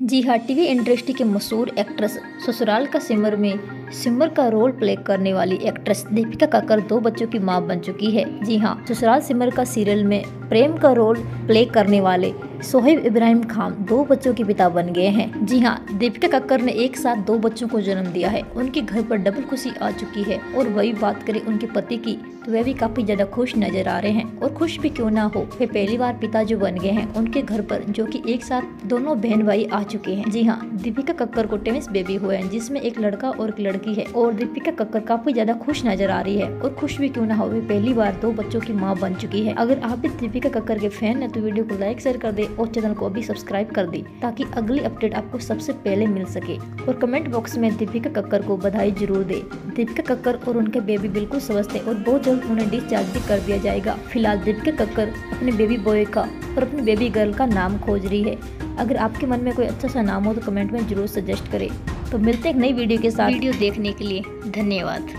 जी हाँ TV industry के मशहूर एक्ट्रेस ससुराल का सिमर में सिमर का रोल प्ले करने वाली एक्ट्रेस दीपिका कक्कर दो बच्चों की माँ बन चुकी है। जी हाँ ससुराल सिमर का सीरियल में प्रेम का रोल प्ले करने वाले सोहेब इब्राहिम खान दो बच्चों के पिता बन गए हैं। जी हाँ दीपिका कक्कर ने एक साथ दो बच्चों को जन्म दिया है। उनके घर पर डबल खुशी आ चुकी है और वही बात करें उनके पति की तो वह भी काफ़ी ज़्यादा खुश नज़र आ रहे हैं। और खुश भी क्यों ना हो, वे पहली बार पिता जो बन गए हैं उनके घर पर, जो कि एक साथ दोनों बहन भाई आ चुके हैं। जी हाँ दीपिका कक्कर को टेनिस बेबी हुए हैं, जिसमें एक लड़का और एक लड़की है और दीपिका कक्कर काफ़ी ज़्यादा खुश नज़र आ रही है। और खुश भी क्यों ना हो, वे पहली बार दो बच्चों की माँ बन चुकी है। अगर आप भी दीपिका कक्कर के फ़ैन है तो वीडियो को लाइक शेयर कर दे और चैनल को अभी सब्सक्राइब कर दे, ताकि अगली अपडेट आपको सबसे पहले मिल सके। और कमेंट बॉक्स में दीपिका कक्कर को बधाई ज़रूर दे। दीपिका कक्कर और उनके बेबी बिल्कुल स्वस्थ है और बहुत जल्द उन्हें डिस्चार्ज भी कर दिया जाएगा। फ़िलहाल दीपिका कक्कर अपने बेबी बॉय का और अपनी बेबी गर्ल का नाम खोज रही है। अगर आपके मन में कोई अच्छा सा नाम हो तो कमेंट में ज़रूर सजेस्ट करें। तो मिलते हैं एक नई वीडियो के साथ। वीडियो देखने के लिए धन्यवाद।